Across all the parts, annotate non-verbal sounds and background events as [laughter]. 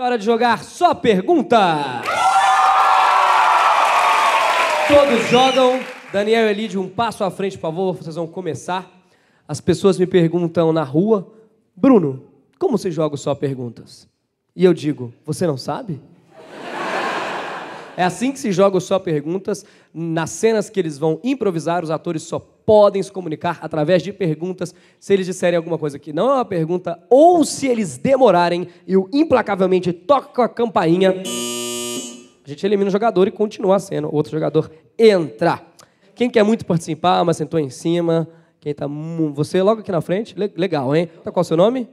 Hora de jogar só pergunta. Todos jogam. Daniel e Elidio, um passo à frente, por favor. Vocês vão começar. As pessoas me perguntam na rua, Bruno, como você joga só perguntas? E eu digo, você não sabe? É assim que se joga o só perguntas. Nas cenas que eles vão improvisar, os atores só podem se comunicar através de perguntas. Se eles disserem alguma coisa que não é uma pergunta, ou se eles demorarem e o implacavelmente toca a campainha, a gente elimina o jogador e continua a cena. O outro jogador entra. Quem quer muito participar, mas sentou em cima. Quem tá. Você logo aqui na frente? Le- Legal, hein? Tá qual é o seu nome?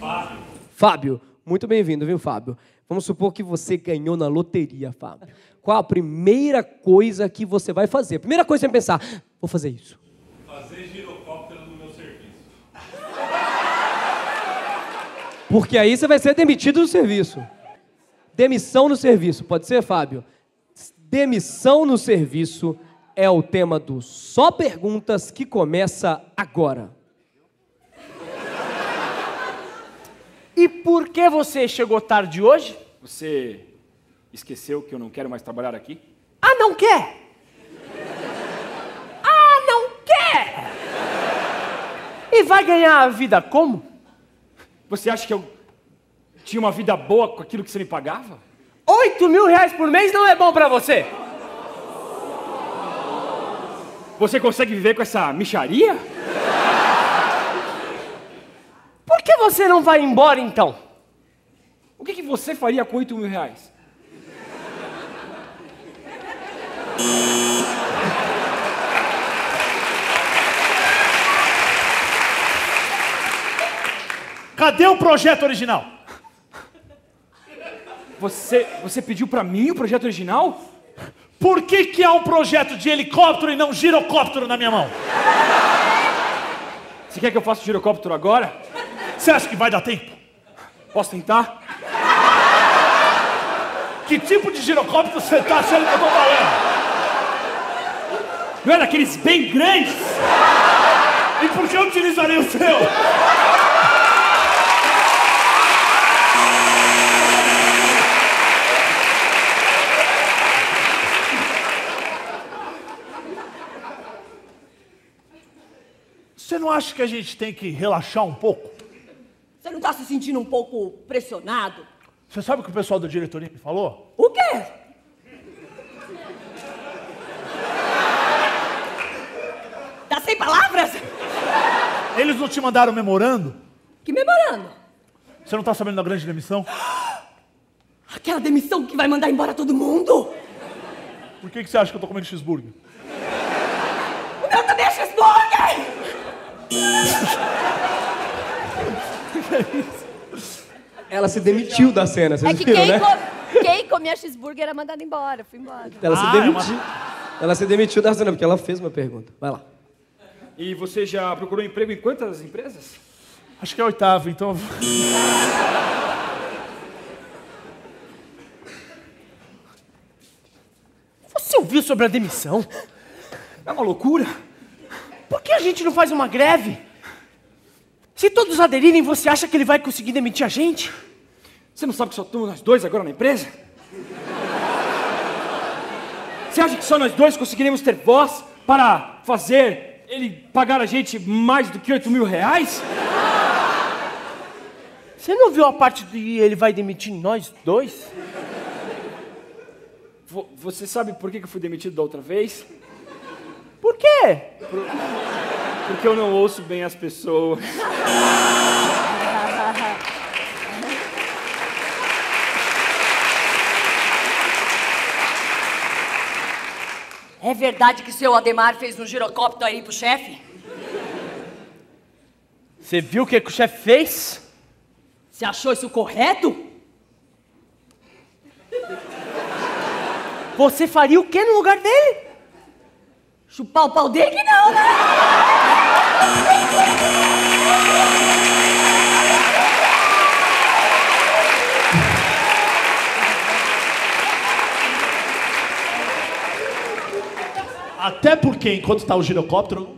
Fábio. Fábio. Muito bem-vindo, viu, Fábio? Vamos supor que você ganhou na loteria, Fábio. Qual a primeira coisa que você vai fazer? Primeira coisa que você vai pensar, vou fazer isso. Fazer girocóptero no meu serviço. Porque aí você vai ser demitido do serviço. Demissão no serviço, pode ser, Fábio? Demissão no serviço é o tema do Só Perguntas que começa agora. E por que você chegou tarde hoje? Você esqueceu que eu não quero mais trabalhar aqui? Ah, não quer? Ah, não quer! E vai ganhar a vida como? Você acha que eu tinha uma vida boa com aquilo que você me pagava? Oito mil reais por mês não é bom pra você? Você consegue viver com essa micharia? Por que você não vai embora então? Você faria com 8 mil reais? Cadê o projeto original? Você, você pediu pra mim o projeto original? Por que, que há um projeto de helicóptero e não girocóptero na minha mão? Você quer que eu faça o girocóptero agora? Você acha que vai dar tempo? Posso tentar? Que tipo de girocóptero você tá achando que eu tô falando? Não é daqueles bem grandes? E por que eu utilizaria o seu? Você não acha que a gente tem que relaxar um pouco? Você não tá se sentindo um pouco pressionado? Você sabe o que o pessoal da diretoria me falou? O quê? Tá sem palavras? Eles não te mandaram memorando? Que memorando? Você não tá sabendo da grande demissão? [gasps] Aquela demissão que vai mandar embora todo mundo? Por que, que você acha que eu tô comendo cheeseburger? O meu também é cheeseburger! [laughs] Ela se demitiu da cena, vocês É que viram, quem, né? co- quem comia cheeseburger era mandado embora. Fui embora. Ela se Ah, é demitiu. Ela se demitiu da cena porque ela fez uma pergunta. Vai lá. E você já procurou emprego em quantas empresas? Acho que é oitavo, então. eu vou- Você ouviu sobre a demissão? É uma loucura. Por que a gente não faz uma greve? Se todos aderirem, você acha que ele vai conseguir demitir a gente? Você não sabe que só estamos nós dois agora na empresa? Você acha que só nós dois conseguiremos ter voz para fazer ele pagar a gente mais do que 8 mil reais? Você não viu a parte de ele vai demitir nós dois? Vo- Você sabe por que eu fui demitido da outra vez? Por quê? Porque eu não ouço bem as pessoas. É verdade que seu Ademar fez um girocóptero aí pro chefe? Você viu o que, que o chefe fez? Você achou isso correto? Você faria o que no lugar dele? Chupar o pau dele não, né? Até porque, enquanto tá o girocóptero,